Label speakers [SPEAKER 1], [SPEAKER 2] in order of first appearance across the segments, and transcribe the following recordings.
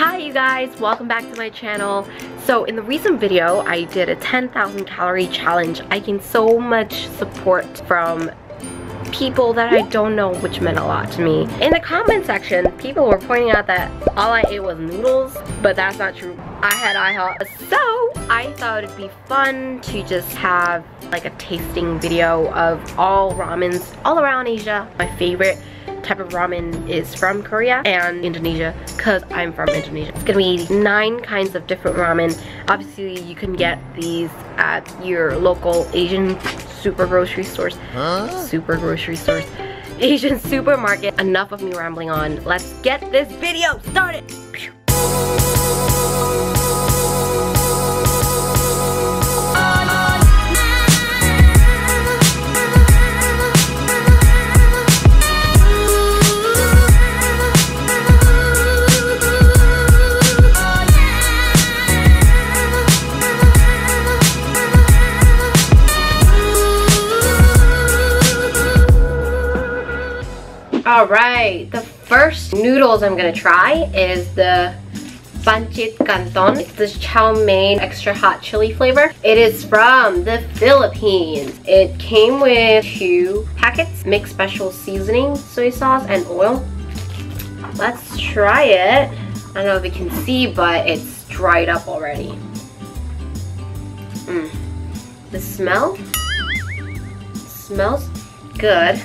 [SPEAKER 1] Hi you guys, welcome back to my channel. So in the recent video, I did a 10,000 calorie challenge. I gained so much support from people that I don't know which meant a lot to me. In the comment section, people were pointing out that all I ate was noodles, but that's not true. I had IHOP. So I thought it'd be fun to just have like a tasting video of all ramens all around Asia. My favorite type of ramen is from Korea and Indonesia because I'm from Indonesia. It's gonna be nine kinds of different ramen. Obviously you can get these at your local Asian super grocery stores. Huh? Super grocery stores. Asian supermarket. Enough of me rambling on. Let's get this video started. Alright, the first noodles I'm gonna try is the Pancit Canton. It's this chow mein extra hot chili flavor. It is from the Philippines. It came with two packets, mixed special seasoning, soy sauce, and oil. Let's try it. I don't know if you can see, but it's dried up already. Mm. The smell smells good.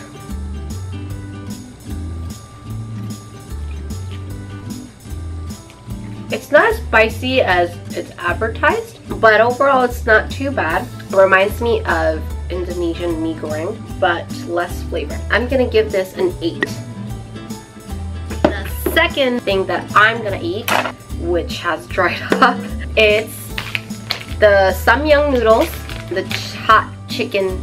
[SPEAKER 1] It's not as spicy as it's advertised, but overall it's not too bad. It reminds me of Indonesian mee goreng, but less flavor. I'm gonna give this an 8. The second thing that I'm gonna eat, which has dried up, it's the samyang noodles, the hot chicken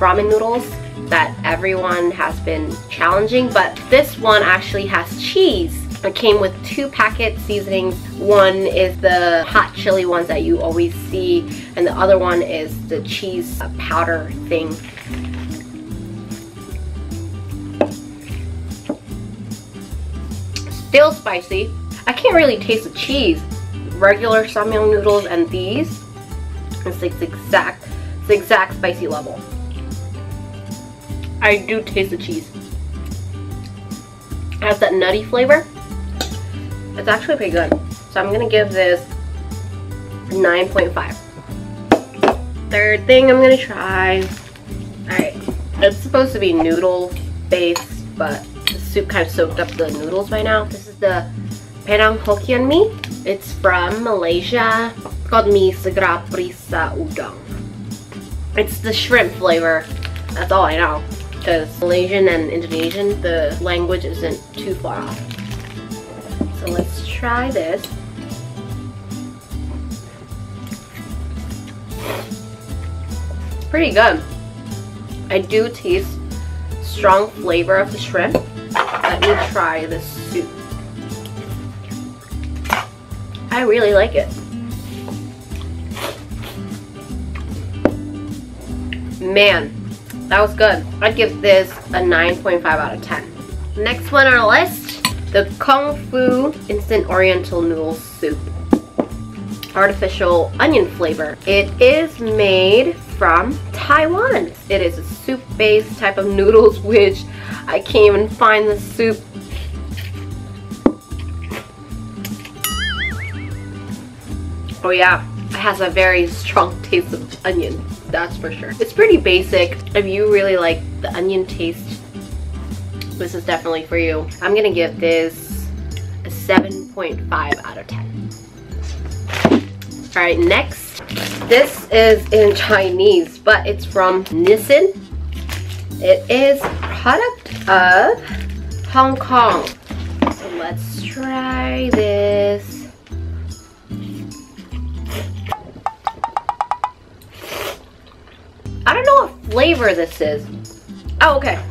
[SPEAKER 1] ramen noodles that everyone has been challenging, but this one actually has cheese it came with two packet seasonings. One is the hot chili ones that you always see, and the other one is the cheese powder thing. Still spicy. I can't really taste the cheese. Regular samyang noodles and these, it's the exact, the exact spicy level. I do taste the cheese. It has that nutty flavor. It's actually pretty good. So I'm gonna give this 9.5. Third thing I'm gonna try. Alright, it's supposed to be noodle based, but the soup kind of soaked up the noodles by now. This is the Penang Hokkien mee. It's from Malaysia. It's called Mee Segera Perisa Udang. It's the shrimp flavor. That's all I know. Because Malaysian and Indonesian, the language isn't too far off. So let's try this. Pretty good. I do taste strong flavor of the shrimp. Let me try this soup. I really like it. Man, that was good. I'd give this a 9.5 out of 10. Next one on our list the Kung Fu Instant Oriental Noodle Soup. Artificial onion flavor. It is made from Taiwan. It is a soup-based type of noodles, which I can't even find the soup. Oh yeah, it has a very strong taste of onion, that's for sure. It's pretty basic. If you really like the onion taste this is definitely for you. I'm gonna give this a 7.5 out of 10. All right, next. This is in Chinese, but it's from Nissin. It is product of Hong Kong. So let's try this. I don't know what flavor this is. Oh, okay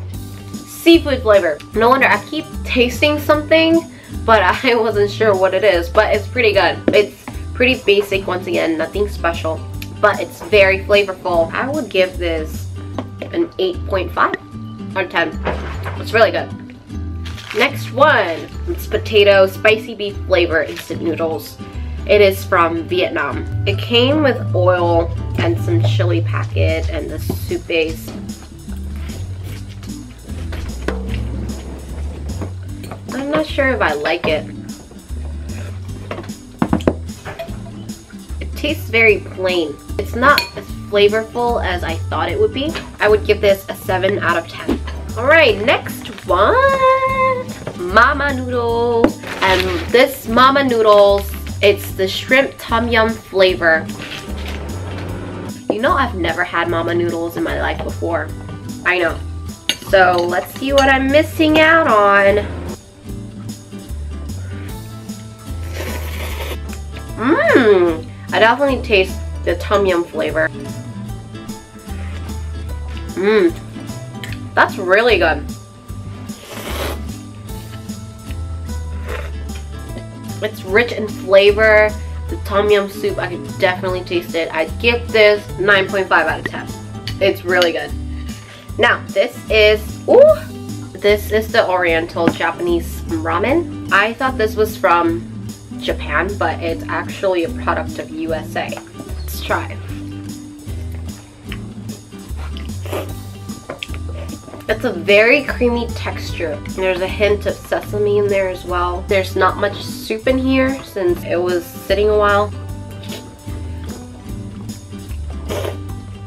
[SPEAKER 1] seafood flavor. No wonder I keep tasting something, but I wasn't sure what it is, but it's pretty good. It's pretty basic once again, nothing special, but it's very flavorful. I would give this an 8.5 out of 10. It's really good. Next one, it's potato spicy beef flavor instant noodles. It is from Vietnam. It came with oil and some chili packet and the soup base. I'm not sure if I like it. It tastes very plain. It's not as flavorful as I thought it would be. I would give this a 7 out of 10. Alright, next one. Mama noodles. And this Mama noodles, it's the shrimp tom yum flavor. You know I've never had Mama noodles in my life before. I know. So let's see what I'm missing out on. Mmm, I definitely taste the tom yum flavor. Mmm, that's really good. It's rich in flavor. The tom yum soup, I can definitely taste it. I'd give this 9.5 out of 10. It's really good. Now, this is, ooh, this is the Oriental Japanese ramen. I thought this was from Japan, but it's actually a product of USA. Let's try. It's a very creamy texture. There's a hint of sesame in there as well. There's not much soup in here since it was sitting a while.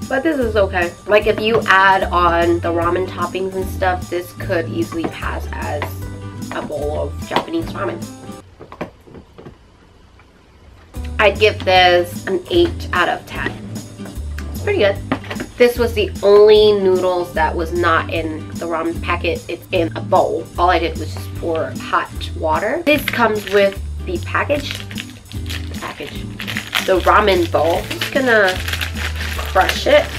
[SPEAKER 1] But this is okay. Like if you add on the ramen toppings and stuff, this could easily pass as a bowl of Japanese ramen. I'd give this an 8 out of 10. It's pretty good. This was the only noodles that was not in the ramen packet. It's in a bowl. All I did was just pour hot water. This comes with the package. The package. The ramen bowl. I'm just gonna crush it.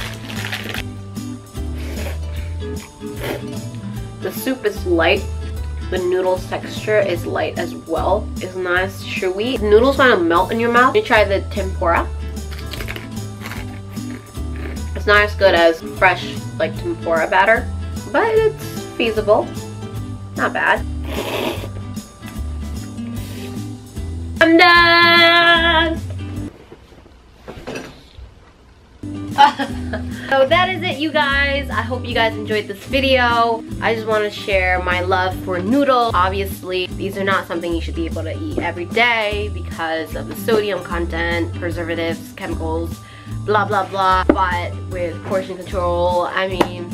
[SPEAKER 1] The soup is light the noodles texture is light as well. It's nice, chewy. Noodles kind of melt in your mouth. You try the tempura. It's not as good as fresh like tempura batter, but it's feasible. Not bad. I'm done! so that is it you guys. I hope you guys enjoyed this video. I just want to share my love for noodles. Obviously, these are not something you should be able to eat every day because of the sodium content, preservatives, chemicals, blah blah blah. But with portion control, I mean,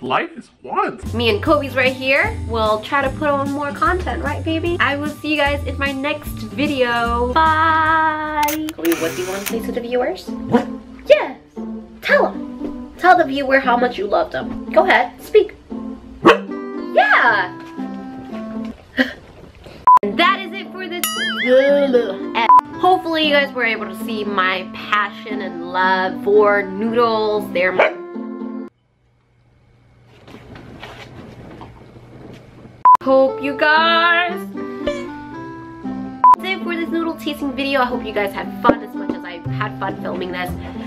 [SPEAKER 2] life is once.
[SPEAKER 1] Me and Kobe's right here. We'll try to put on more content, right baby? I will see you guys in my next video. Bye! Kobe, what do you want to say to the viewers? What? Tell the viewer how much you love them. Go ahead, speak. yeah! and that is it for this Hopefully you guys were able to see my passion and love for noodles. They're my Hope you guys That's it for this noodle tasting video. I hope you guys had fun as much as I had fun filming this.